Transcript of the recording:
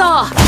ト